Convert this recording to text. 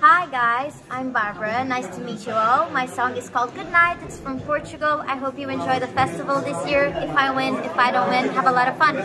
Hi guys, I'm Barbara. Nice to meet you all. My song is called Goodnight. It's from Portugal. I hope you enjoy the festival this year. If I win, if I don't win, have a lot of fun.